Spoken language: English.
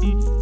Mm-hmm.